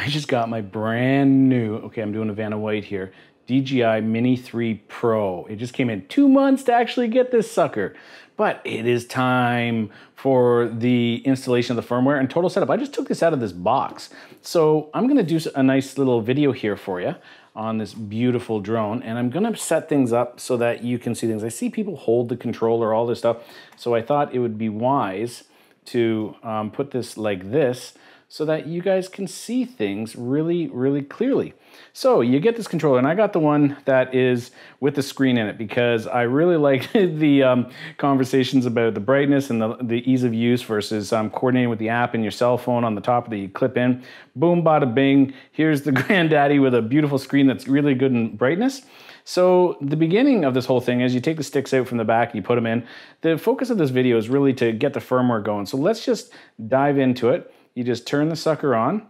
I just got my brand new, okay, I'm doing a Vanna White here, DJI Mini 3 Pro. It just came in two months to actually get this sucker. But it is time for the installation of the firmware and total setup. I just took this out of this box. So I'm gonna do a nice little video here for you on this beautiful drone and I'm gonna set things up so that you can see things. I see people hold the controller, all this stuff. So I thought it would be wise to um, put this like this so that you guys can see things really, really clearly. So you get this controller, and I got the one that is with the screen in it because I really like the um, conversations about the brightness and the, the ease of use versus um, coordinating with the app and your cell phone on the top of the clip in. Boom, bada bing. Here's the granddaddy with a beautiful screen that's really good in brightness. So the beginning of this whole thing is you take the sticks out from the back, and you put them in. The focus of this video is really to get the firmware going. So let's just dive into it. You just turn the sucker on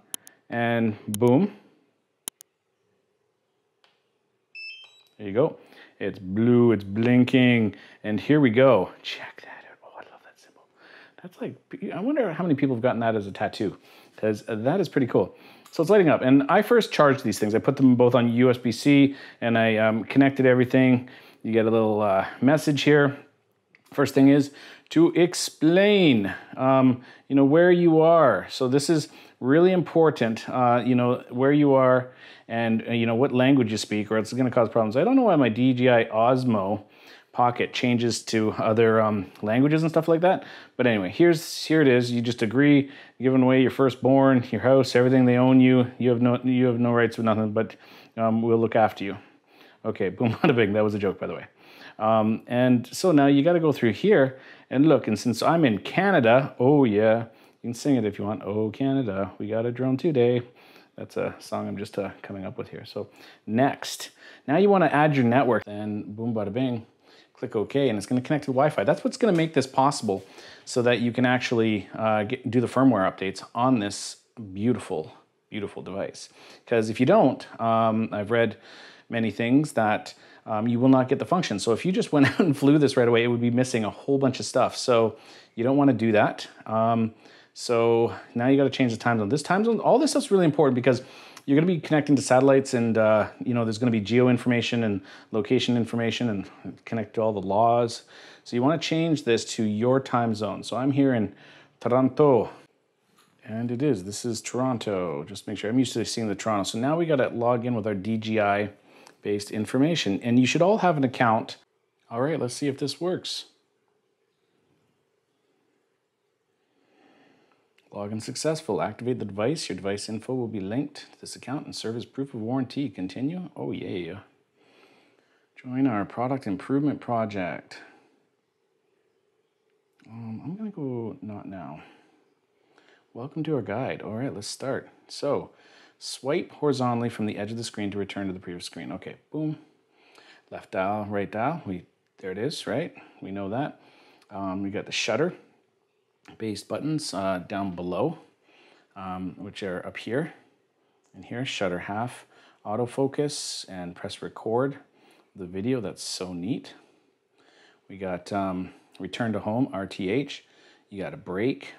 and boom. There you go. It's blue, it's blinking, and here we go. Check that out. Oh, I love that symbol. That's like, I wonder how many people have gotten that as a tattoo, because that is pretty cool. So it's lighting up, and I first charged these things. I put them both on USB-C, and I um, connected everything. You get a little uh, message here. First thing is to explain, um, you know, where you are. So this is really important, uh, you know, where you are and, uh, you know, what language you speak or it's going to cause problems. I don't know why my DJI Osmo Pocket changes to other um, languages and stuff like that. But anyway, here's here it is. You just agree, giving away your firstborn, your house, everything they own you. You have no you have no rights with nothing, but um, we'll look after you. Okay, boom, bada bing. That was a joke, by the way. Um, and so now you got to go through here and look. And since I'm in Canada, oh yeah, you can sing it if you want. Oh Canada, we got a drone today. That's a song I'm just uh, coming up with here. So next, now you want to add your network. Then boom, bada bing, click OK, and it's going to connect to Wi-Fi. That's what's going to make this possible, so that you can actually uh, get, do the firmware updates on this beautiful, beautiful device. Because if you don't, um, I've read many things that um, you will not get the function. So if you just went out and flew this right away, it would be missing a whole bunch of stuff. So you don't want to do that. Um, so now you got to change the time zone. This time zone, all this stuff's really important because you're going to be connecting to satellites and, uh, you know, there's going to be geo information and location information and connect to all the laws. So you want to change this to your time zone. So I'm here in Toronto. And it is, this is Toronto. Just make sure, I'm used to seeing the Toronto. So now we got to log in with our DJI based information. And you should all have an account. All right, let's see if this works. Login successful. Activate the device. Your device info will be linked to this account and serve as proof of warranty. Continue. Oh, yeah. Join our product improvement project. Um, I'm going to go not now. Welcome to our guide. All right, let's start. So, Swipe horizontally from the edge of the screen to return to the previous screen. Okay, boom. Left dial, right dial. We There it is, right? We know that. Um, we got the shutter based buttons uh, down below, um, which are up here and here. Shutter half, autofocus, and press record the video. That's so neat. We got um, return to home, RTH. You got a brake,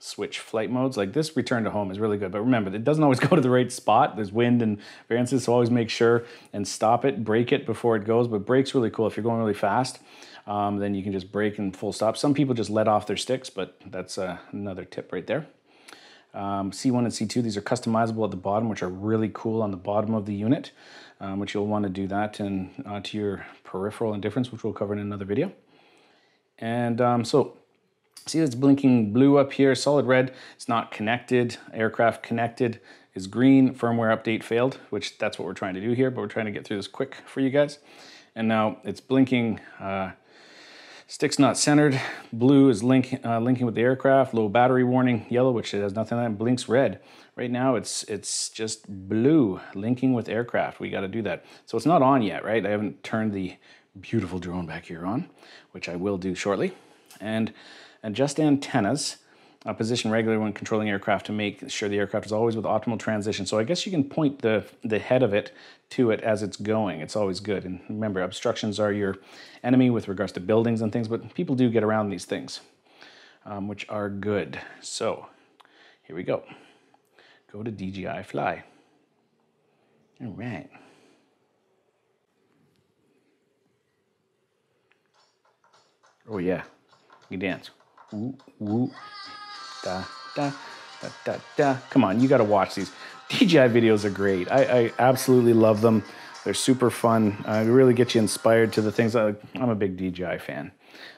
switch flight modes. Like this return to home is really good, but remember, it doesn't always go to the right spot. There's wind and variances, so always make sure and stop it, brake it before it goes. But brake's really cool. If you're going really fast, um, then you can just brake and full stop. Some people just let off their sticks, but that's uh, another tip right there. Um, C1 and C2, these are customizable at the bottom, which are really cool on the bottom of the unit, um, which you'll want to do that and uh, to your peripheral indifference, which we'll cover in another video. And um, so See it's blinking blue up here, solid red. It's not connected. Aircraft connected is green. Firmware update failed, which that's what we're trying to do here, but we're trying to get through this quick for you guys. And now it's blinking, uh, stick's not centered. Blue is link, uh, linking with the aircraft. Low battery warning. Yellow, which has nothing on it, blinks red. Right now it's it's just blue, linking with aircraft. We got to do that. So it's not on yet, right? I haven't turned the beautiful drone back here on, which I will do shortly. And Adjust antennas, uh, position regularly when controlling aircraft to make sure the aircraft is always with optimal transition. So I guess you can point the, the head of it to it as it's going. It's always good. And remember, obstructions are your enemy with regards to buildings and things, but people do get around these things, um, which are good. So here we go. go to DJI Fly. All right. Oh yeah, you dance. Da, da, da, da, da. Come on, you got to watch these. DJI videos are great. I, I absolutely love them. They're super fun. Uh, they really get you inspired to the things. I, I'm a big DJI fan.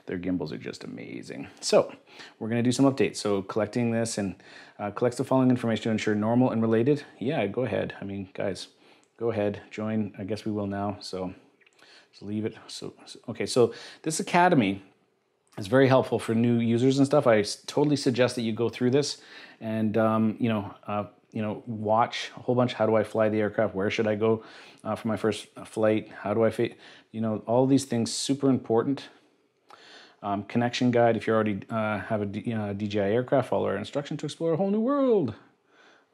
Their gimbals are just amazing. So we're to do some updates. So collecting this and uh, collects the following information to ensure normal and related. Yeah, go ahead. I mean, guys, go ahead, join. I guess we will now. So, leave it. So okay. So this academy is very helpful for new users and stuff. I totally suggest that you go through this and um, you know. Uh, you know, watch a whole bunch. How do I fly the aircraft? Where should I go uh, for my first flight? How do I fit? You know, all these things super important um, connection guide if you already uh, have a D, uh, DJI aircraft, follow our instruction to explore a whole new world.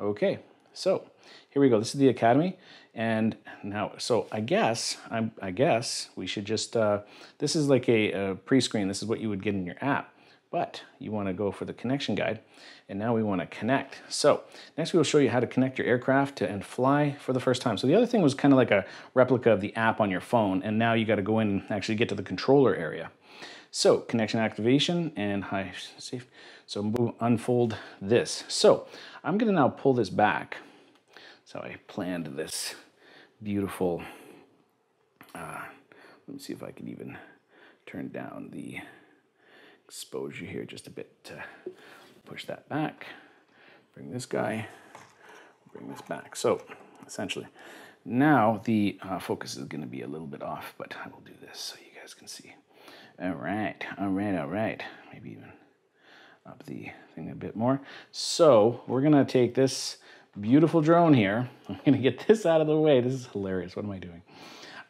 Okay, so here we go. This is the Academy. And now, so I guess, I, I guess we should just, uh, this is like a, a pre-screen. This is what you would get in your app. But you want to go for the connection guide. And now we want to connect. So next we will show you how to connect your aircraft to, and fly for the first time. So the other thing was kind of like a replica of the app on your phone. And now you got to go in and actually get to the controller area. So connection activation and fly safe. So unfold this. So I'm gonna now pull this back. So I planned this beautiful, uh, let me see if I can even turn down the exposure here just a bit to push that back. Bring this guy, bring this back. So essentially, now the uh, focus is gonna be a little bit off, but I will do this so you guys can see. All right, all right, all right. Maybe even up the thing a bit more. So we're gonna take this beautiful drone here. I'm gonna get this out of the way. This is hilarious. What am I doing?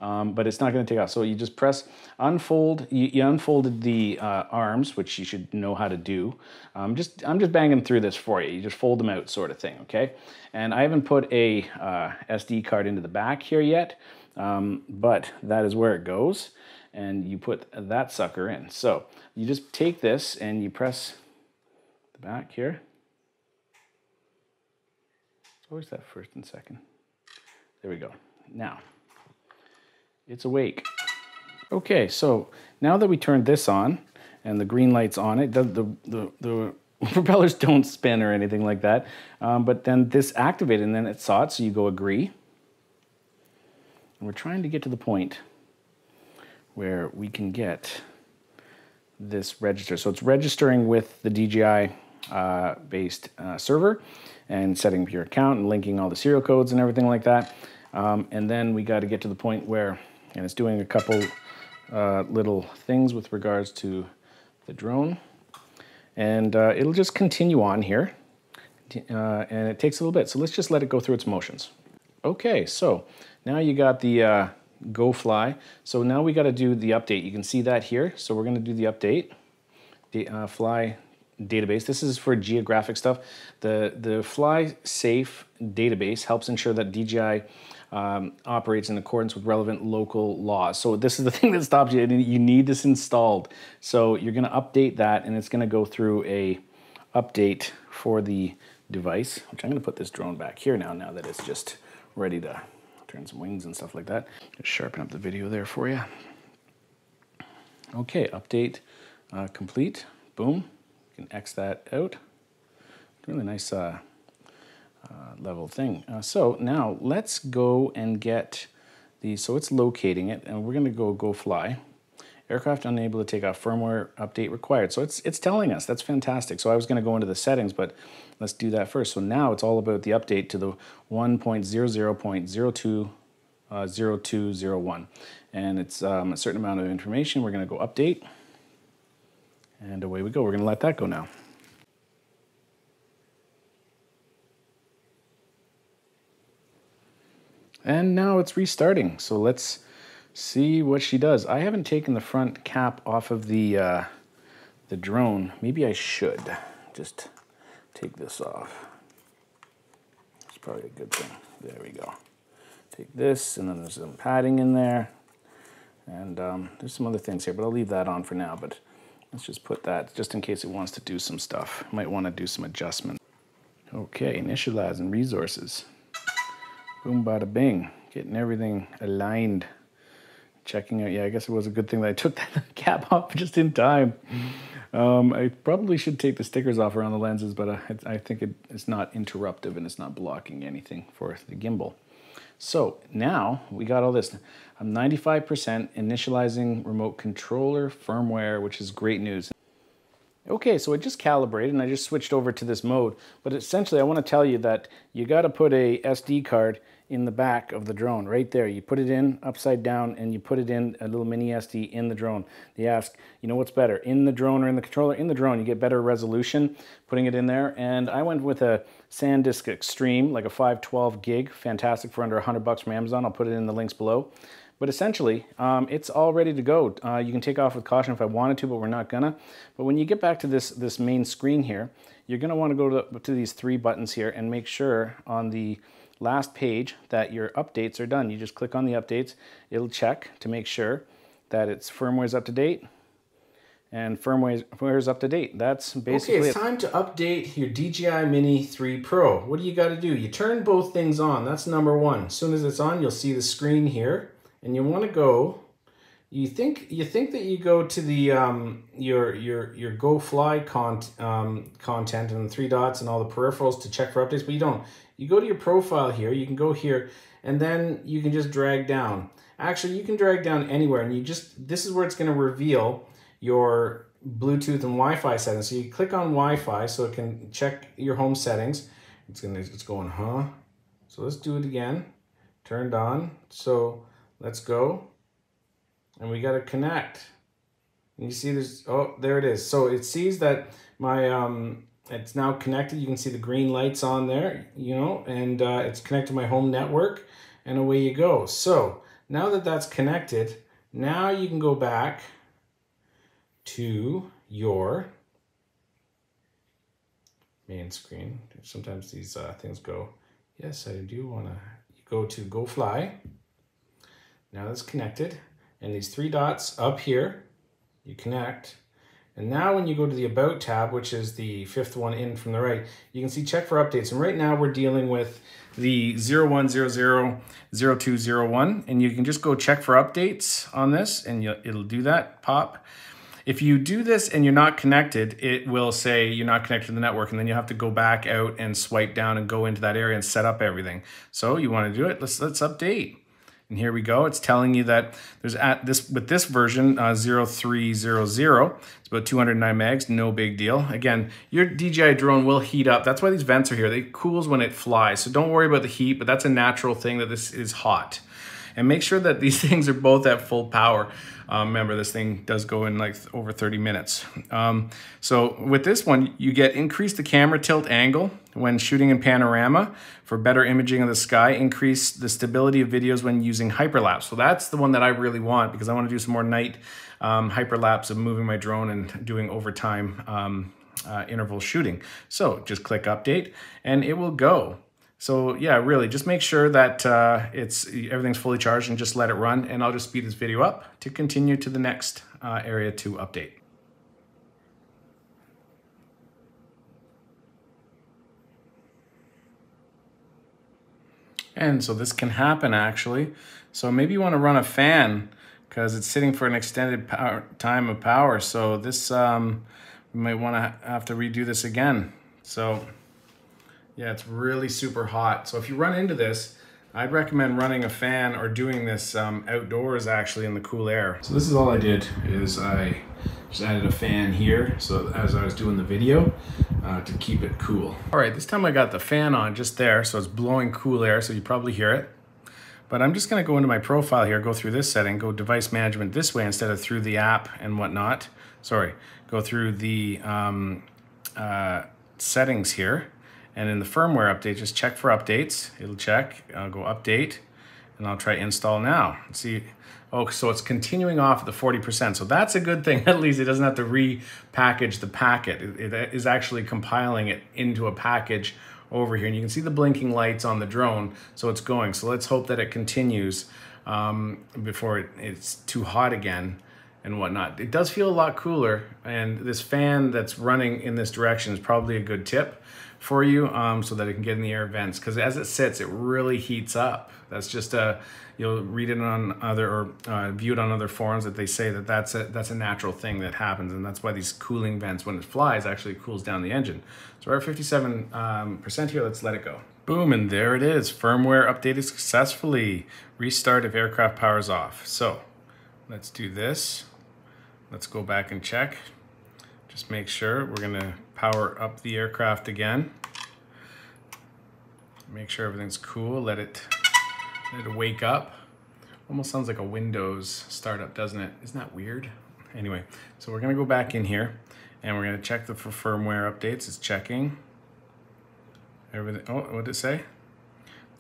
Um, but it's not going to take off. So you just press unfold. You, you unfolded the uh, arms, which you should know how to do. Um, just I'm just banging through this for you. You just fold them out, sort of thing. Okay. And I haven't put a uh, SD card into the back here yet, um, but that is where it goes and you put that sucker in. So you just take this and you press the back here. Always that first and second. There we go. Now, it's awake. Okay, so now that we turned this on and the green light's on it, the, the, the, the propellers don't spin or anything like that, um, but then this activated and then it saw it, so you go agree. And we're trying to get to the point where we can get this register. So it's registering with the DJI uh, based uh, server and setting up your account and linking all the serial codes and everything like that. Um, and then we got to get to the point where, and it's doing a couple uh, little things with regards to the drone. And uh, it'll just continue on here. Uh, and it takes a little bit. So let's just let it go through its motions. Okay, so now you got the uh, go fly. So now we got to do the update. You can see that here. So we're going to do the update, the uh, fly database. This is for geographic stuff. The, the fly safe database helps ensure that DJI um, operates in accordance with relevant local laws. So this is the thing that stops you. You need this installed. So you're going to update that and it's going to go through a update for the device, which I'm going to put this drone back here now, now that it's just ready to turn some wings and stuff like that. Just sharpen up the video there for you. Okay, update uh, complete. Boom. Can X that out. Really nice uh, uh, level thing. Uh, so now let's go and get the, so it's locating it and we're gonna go go fly. Aircraft unable to take off firmware update required. So it's, it's telling us, that's fantastic. So I was gonna go into the settings, but let's do that first. So now it's all about the update to the 1.00.0201. Uh, and it's um, a certain amount of information. We're gonna go update. And away we go. We're gonna let that go now. And now it's restarting. So let's see what she does. I haven't taken the front cap off of the, uh, the drone. Maybe I should just take this off. It's probably a good thing. There we go. Take this, and then there's some padding in there. And um, there's some other things here, but I'll leave that on for now. But let's just put that, just in case it wants to do some stuff. Might want to do some adjustment. Okay, initializing resources. Boom, bada bing. Getting everything aligned. Checking out, yeah, I guess it was a good thing that I took that cap off just in time. Um, I probably should take the stickers off around the lenses, but I, I think it, it's not interruptive and it's not blocking anything for the gimbal. So now we got all this. I'm 95% initializing remote controller firmware, which is great news. Okay, so I just calibrated and I just switched over to this mode. But essentially I want to tell you that you got to put a SD card in the back of the drone, right there. You put it in upside down and you put it in a little mini SD in the drone. They ask, you know, what's better, in the drone or in the controller? In the drone, you get better resolution putting it in there. And I went with a SanDisk Extreme, like a 512 gig, fantastic for under 100 bucks from Amazon. I'll put it in the links below. But essentially, um, it's all ready to go. Uh, you can take off with caution if I wanted to, but we're not gonna. But when you get back to this, this main screen here, you're gonna wanna go to, to these three buttons here and make sure on the last page that your updates are done. You just click on the updates, it'll check to make sure that its firmware is up to date and firmware is up to date. That's basically Okay, it's time to update your DJI Mini 3 Pro. What do you got to do? You turn both things on. That's number one. As soon as it's on, you'll see the screen here and you want to go you think you think that you go to the um, your your your Go Fly con um, content and the three dots and all the peripherals to check for updates, but you don't. You go to your profile here. You can go here, and then you can just drag down. Actually, you can drag down anywhere, and you just this is where it's going to reveal your Bluetooth and Wi-Fi settings. So you click on Wi-Fi, so it can check your home settings. It's gonna it's going huh. So let's do it again. Turned on. So let's go and we got to connect. And you see this, oh, there it is. So it sees that my, um, it's now connected. You can see the green lights on there, you know, and uh, it's connected to my home network and away you go. So now that that's connected, now you can go back to your main screen. Sometimes these uh, things go, yes, I do want to go to Go Fly. Now that's connected and these three dots up here, you connect. And now when you go to the About tab, which is the fifth one in from the right, you can see check for updates. And right now we're dealing with the 01000201, and you can just go check for updates on this, and it'll do that, pop. If you do this and you're not connected, it will say you're not connected to the network, and then you have to go back out and swipe down and go into that area and set up everything. So you want to do it, let's, let's update. And here we go. It's telling you that there's at this with this version uh, 0300. It's about 209 megs, no big deal. Again, your DJI drone will heat up. That's why these vents are here. They cools when it flies. So don't worry about the heat, but that's a natural thing that this is hot. And make sure that these things are both at full power. Um, remember, this thing does go in like over 30 minutes. Um, so with this one, you get increase the camera tilt angle when shooting in panorama for better imaging of the sky, increase the stability of videos when using hyperlapse. So that's the one that I really want because I want to do some more night um, hyperlapse of moving my drone and doing overtime um, uh, interval shooting. So just click update and it will go. So yeah, really, just make sure that uh, it's everything's fully charged and just let it run. And I'll just speed this video up to continue to the next uh, area to update. And so this can happen actually. So maybe you want to run a fan because it's sitting for an extended power, time of power. So this, um, we might want to have to redo this again. So yeah, it's really super hot. So if you run into this, I'd recommend running a fan or doing this um, outdoors actually in the cool air. So this is all I did is I just added a fan here so as I was doing the video uh, to keep it cool. All right, this time I got the fan on just there so it's blowing cool air so you probably hear it. But I'm just gonna go into my profile here, go through this setting, go device management this way instead of through the app and whatnot. Sorry, go through the um, uh, settings here and in the firmware update, just check for updates. It'll check, I'll go update, and I'll try install now. See, oh, so it's continuing off at the 40%. So that's a good thing. At least it doesn't have to repackage the packet. It, it is actually compiling it into a package over here. And you can see the blinking lights on the drone. So it's going. So let's hope that it continues um, before it, it's too hot again and whatnot. It does feel a lot cooler. And this fan that's running in this direction is probably a good tip for you um, so that it can get in the air vents because as it sits, it really heats up. That's just a, you'll read it on other or uh, view it on other forums that they say that that's a, that's a natural thing that happens and that's why these cooling vents when it flies actually cools down the engine. So we're at 57% um, here, let's let it go. Boom, and there it is. Firmware updated successfully. Restart if aircraft powers off. So let's do this. Let's go back and check. Just make sure we're gonna power up the aircraft again. Make sure everything's cool. Let it, let it wake up. Almost sounds like a Windows startup, doesn't it? Isn't that weird? Anyway, so we're gonna go back in here and we're gonna check the for firmware updates. It's checking. Everything, oh, what did it say?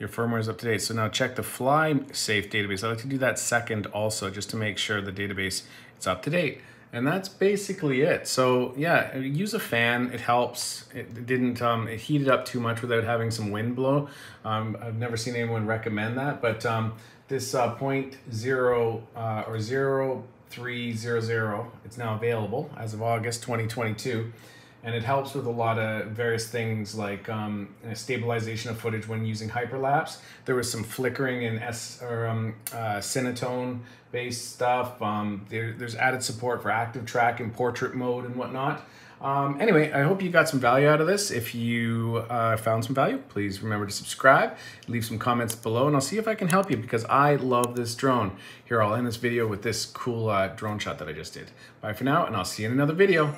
Your firmware is up to date. So now check the fly safe database. I like to do that second also just to make sure the database is up to date. And that's basically it. So yeah, use a fan. It helps. It didn't um, it up too much without having some wind blow. Um, I've never seen anyone recommend that, but um, this uh, point zero uh, or zero three zero zero, it's now available as of August 2022 and it helps with a lot of various things like um, stabilization of footage when using hyperlapse. There was some flickering in S or um, uh, Cinetone based stuff. Um, there, there's added support for active track and portrait mode and whatnot. Um, anyway, I hope you got some value out of this. If you uh, found some value, please remember to subscribe, leave some comments below, and I'll see if I can help you because I love this drone. Here, I'll end this video with this cool uh, drone shot that I just did. Bye for now, and I'll see you in another video.